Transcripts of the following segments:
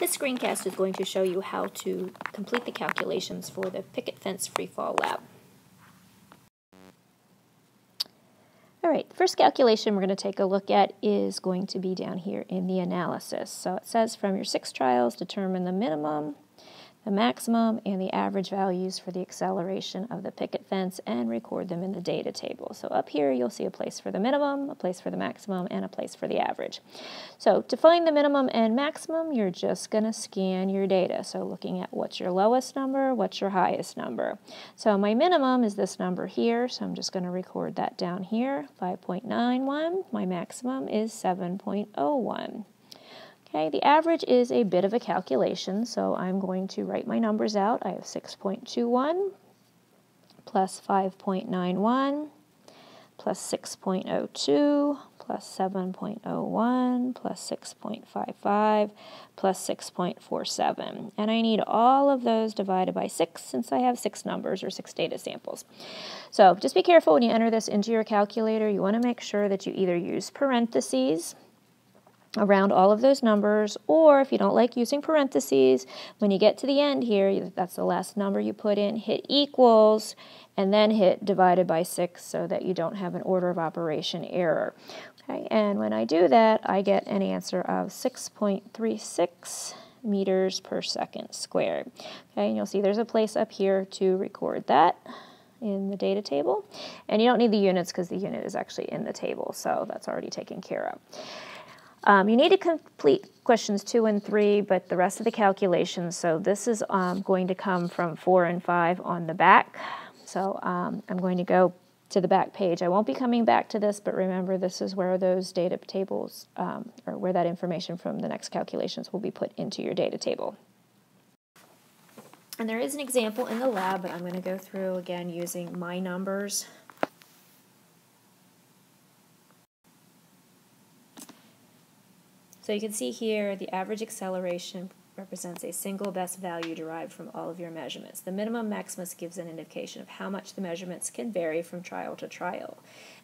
This screencast is going to show you how to complete the calculations for the picket fence freefall lab. All right, the first calculation we're going to take a look at is going to be down here in the analysis. So it says from your six trials, determine the minimum, the maximum and the average values for the acceleration of the picket fence and record them in the data table. So up here you'll see a place for the minimum, a place for the maximum, and a place for the average. So to find the minimum and maximum, you're just going to scan your data. So looking at what's your lowest number, what's your highest number. So my minimum is this number here, so I'm just going to record that down here, 5.91. My maximum is 7.01. Okay, the average is a bit of a calculation, so I'm going to write my numbers out. I have 6.21 plus 5.91 plus 6.02 plus 7.01 plus 6.55 plus 6.47. And I need all of those divided by 6 since I have 6 numbers or 6 data samples. So just be careful when you enter this into your calculator. You want to make sure that you either use parentheses around all of those numbers, or if you don't like using parentheses, when you get to the end here, that's the last number you put in, hit equals, and then hit divided by 6 so that you don't have an order of operation error. Okay, and when I do that, I get an answer of 6.36 meters per second squared. Okay, and you'll see there's a place up here to record that in the data table. And you don't need the units because the unit is actually in the table, so that's already taken care of. Um, you need to complete questions two and three, but the rest of the calculations, so this is um, going to come from four and five on the back. So um, I'm going to go to the back page. I won't be coming back to this, but remember this is where those data tables, um, or where that information from the next calculations will be put into your data table. And there is an example in the lab, but I'm going to go through again using my numbers So you can see here the average acceleration represents a single best value derived from all of your measurements. The minimum maximus gives an indication of how much the measurements can vary from trial to trial.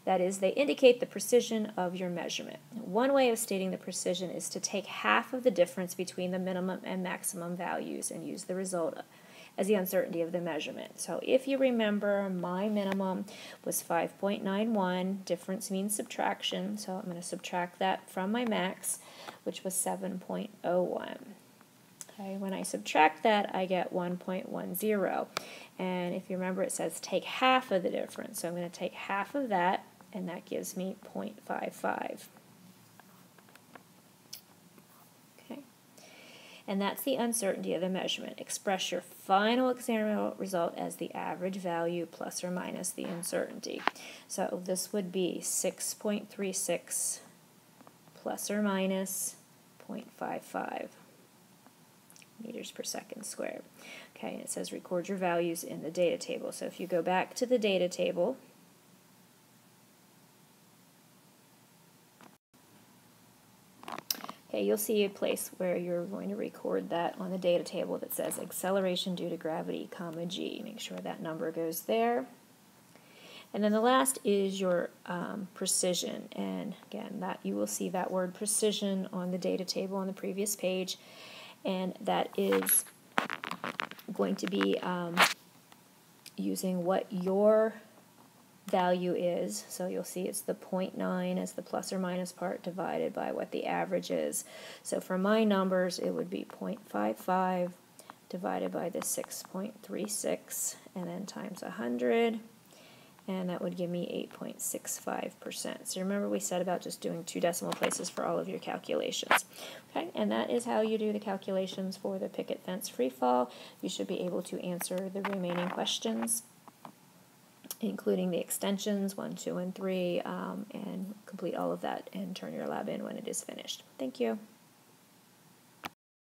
That is, they indicate the precision of your measurement. One way of stating the precision is to take half of the difference between the minimum and maximum values and use the result as the uncertainty of the measurement. So if you remember, my minimum was 5.91. Difference means subtraction, so I'm going to subtract that from my max, which was 7.01. Okay, when I subtract that, I get 1.10. And if you remember, it says take half of the difference. So I'm going to take half of that, and that gives me 0.55. and that's the uncertainty of the measurement. Express your final experiment result as the average value plus or minus the uncertainty. So this would be 6.36 plus or minus 0.55 meters per second squared. Okay, it says record your values in the data table. So if you go back to the data table, Okay, you'll see a place where you're going to record that on the data table that says acceleration due to gravity, comma g. Make sure that number goes there. And then the last is your um, precision. And again, that you will see that word precision on the data table on the previous page. And that is going to be um, using what your value is. So you'll see it's the 0.9 as the plus or minus part divided by what the average is. So for my numbers, it would be 0.55 divided by the 6.36 and then times 100 and that would give me 8.65%. So remember we said about just doing two decimal places for all of your calculations. Okay, and that is how you do the calculations for the picket fence free fall. You should be able to answer the remaining questions including the extensions 1, 2, and 3, um, and complete all of that and turn your lab in when it is finished. Thank you.